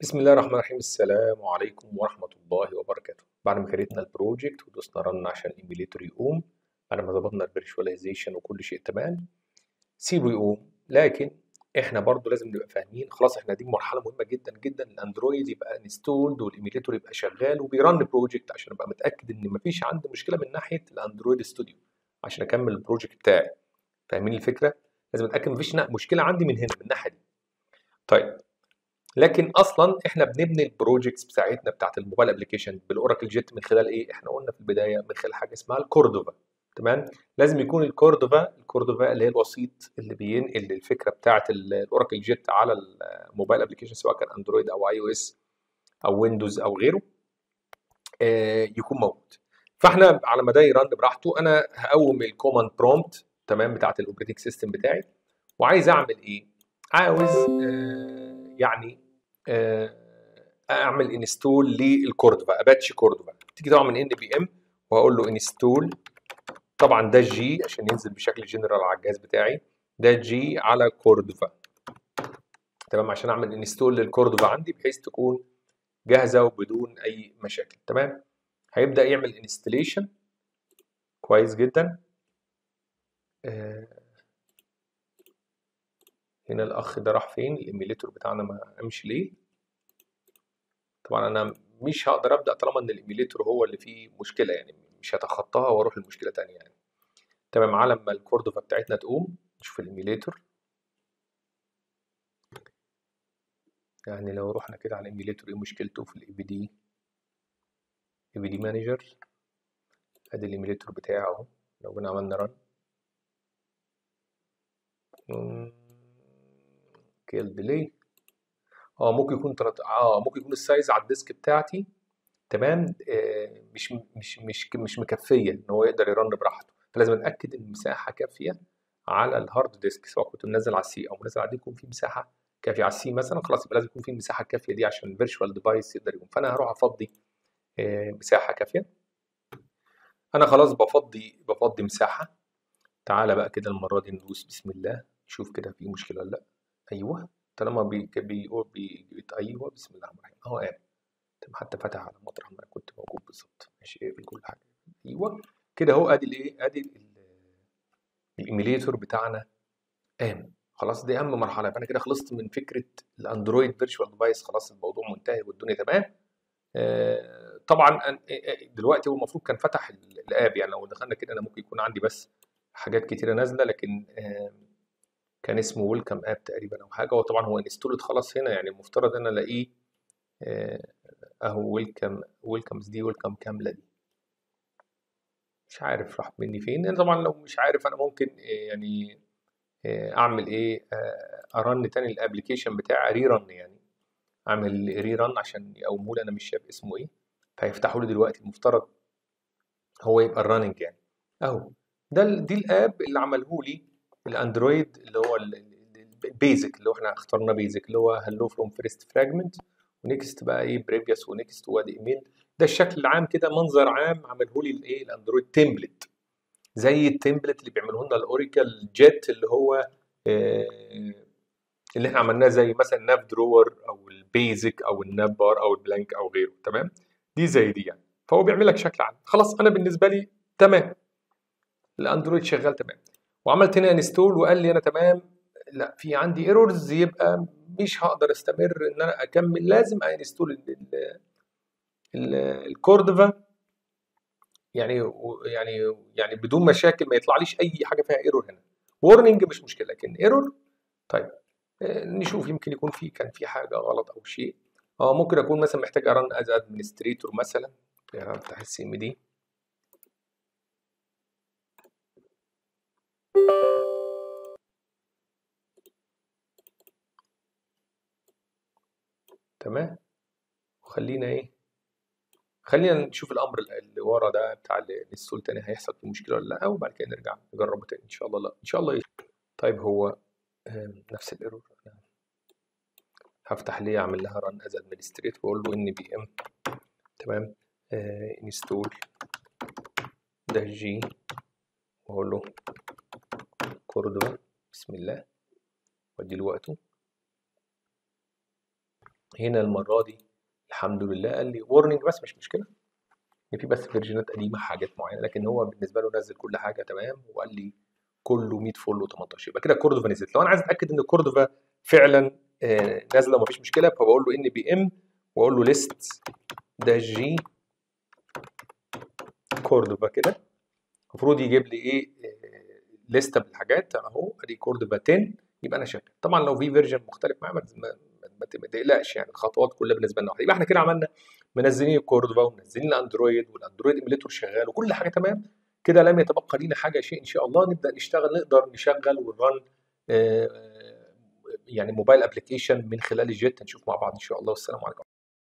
بسم الله الرحمن الرحيم. السلام عليكم ورحمة الله وبركاته. بعد ما كريتنا ال project ودوسنا run عشان ال emulator يقوم بعد ما ظبطنا ال virtualization وكل شيء تمام سيبه يقوم. لكن إحنا برضو لازم نبقى فاهمين خلاص إحنا دي مرحلة مهمة جدا جدا. ال Android يبقى installed وال emulator يبقى شغال وبي run project عشان أبقى متأكد إن مفيش عندي مشكلة من ناحية ال Android Studio عشان أكمل ال project بتاعي. فاهمين الفكرة؟ لازم أتأكد مفيش مشكلة عندي من هنا من الناحية دي. طيب لكن أصلا إحنا بنبني ال projects بتاعتنا بتاعت ال mobile application بال Oracle JET من خلال إيه؟ إحنا قلنا في البداية من خلال حاجة اسمها الكوردوفا تمام؟ لازم يكون ال Cordova ال Cordova اللي هي الوسيط اللي بينقل الفكرة بتاعت ال Oracle JET على ال mobile application سواء كان Android أو iOS أو Windows أو غيره آه يكون موجود. فإحنا على ما ده ي run براحته أنا هقوم ال command prompt تمام بتاعت ال operating system بتاعي وعايز أعمل إيه؟ عاوز آه يعني أعمل install لل Cordova Apache Cordova تيجي طبعا من npm وهقول له install طبعا dash g عشان ينزل بشكل جنرال على الجهاز بتاعي dash g على كوردوفا تمام؟ عشان أعمل install لل Cordova عندي بحيث تكون جاهزة وبدون أي مشاكل. تمام؟ هيبدأ يعمل installation كويس جدا. هنا الأخ ده راح فين؟ ال emulator بتاعنا ما قامش ليه. طبعا أنا مش هقدر أبدأ طالما إن ال emulator هو اللي فيه مشكلة يعني مش هتخطاها وأروح لمشكلة تانية يعني. تمام على ما الكوردوفا بتاعتنا تقوم نشوف ال emulator. يعني لو رحنا كده على ال emulator إيه مشكلته في ال AVD AVD manager أدي ال emulator بتاعه لو جينا عملنا run كيل ديلي. آه ممكن يكون. آه ممكن يكون ال size على ال disk بتاعتي تمام آه مش مش مش مش مكفية إن هو يقدر ي run براحته. فلازم اتاكد إن المساحة كافية على ال hard disk سواء كنت منزل على ال C أو منزل على D يكون في مساحة كافية. على ال C مثلا خلاص يبقى لازم يكون في المساحه الكافيه دي عشان ال virtual device يقدر يقوم. فأنا هروح أفضي آه مساحة كافية. أنا خلاص بفضي بفضي مساحة. تعالى بقى كده المرة دي ندوس بسم الله نشوف كده في مشكلة ولا لأ. أيوه طالما بيقول بي بي أيوه بسم الله الرحمن الرحيم. اهو قام حتى فتح على مطرح ما كنت موجود بالظبط. ماشي اقفل كل حاجة. أيوه كده أهو أدي الإيه أدي ال emulator بتاعنا قام. خلاص دي أهم مرحلة. فأنا كده خلصت من فكرة ال Android virtual device خلاص الموضوع منتهي والدنيا تمام. آه طبعا دلوقتي هو المفروض كان فتح ال app يعني. لو دخلنا كده أنا ممكن يكون عندي بس حاجات كتيرة نازلة لكن آه كان اسمه welcome app تقريبا أو حاجة. وطبعا هو installed خلاص هنا يعني المفترض إن أنا ألاقيه أهو welcome welcomes دي welcome كاملة دي. مش عارف راح مني فين. يعني طبعا لو مش عارف أنا ممكن يعني أعمل إيه أ run تاني ال application بتاعي rerun يعني. أعمل rerun عشان يقوموا لي أنا مش شايف اسمه إيه. فيفتحوا لي دلوقتي المفترض هو يبقى ال running يعني. أهو ده دي ال app اللي عمله لي ال Android اللي هو ال basic اللي هو إحنا اخترنا basic اللي هو hello from first fragment و next بقى إيه previous و next وادي ايميل ده الشكل العام كده منظر عام عمله لي الايه ال Android template زي ال template اللي بيعمله لنا ال Oracle JET اللي هو آه اللي إحنا عملناه زي مثلا nav drawer أو ال basic أو ال nav bar أو ال blank أو غيره تمام؟ دي زي دي يعني. فهو بيعمل لك شكل عام. خلاص أنا بالنسبة لي تمام. ال Android شغال تمام. وعملت هنا install وقال لي أنا تمام. لا في عندي errors يبقى مش هقدر استمر إن أنا أكمل. لازم install الكوردوفا يعني يعني يعني بدون مشاكل ما يطلعليش أي حاجة فيها error هنا. و warning مش مشكلة لكن error طيب نشوف يمكن يكون في كان في حاجة غلط أو شيء. آه ممكن أكون مثلا محتاج أ run as administrator مثلا. افتح ال CMD تمام. وخلينا إيه؟ خلينا نشوف الأمر اللي ورا ده بتاع ال install تاني هيحصل فيه مشكلة ولا لأ وبعد كده نرجع نجربه تاني إن شاء الله لأ إن شاء الله إيه. طيب هو نفس ال error. هفتح ليه أعمل لها run as administrator وأقول له npm تمام. install dash g وأقول له كوردوفا بسم الله. وادي له وقته هنا المرة دي الحمد لله. قال لي warning بس مش مشكلة. في بس version ات قديمة حاجات معينة. لكن هو بالنسبة له نزل كل حاجة تمام. وقال لي كله 100 فل و18 يبقى كده كوردوفا نزلت. لو أنا عايز أتأكد إن كوردوفا فعلا آه، نازلة ومفيش مشكلة فبقول له npm وأقول له list dash g Cordova كده. المفروض يجيب لي إيه؟ آه، لسته بالحاجات أهو ادي كوردوفا 10 يبقى أنا شغال طبعا لو في version مختلف معاه ما تقلقش يعني الخطوات كلها بالنسبة لنا واحدة. يبقى إحنا كده عملنا منزلين الكوردوفا ومنزلين ال Android وال Android emulator شغال وكل حاجة تمام. كده لم يتبقى لينا حاجة شيء إن شاء الله نبدأ نشتغل نقدر نشغل ون run آه، يعني mobile application من خلال ال JET هنشوف مع بعض إن شاء الله. والسلام عليكم.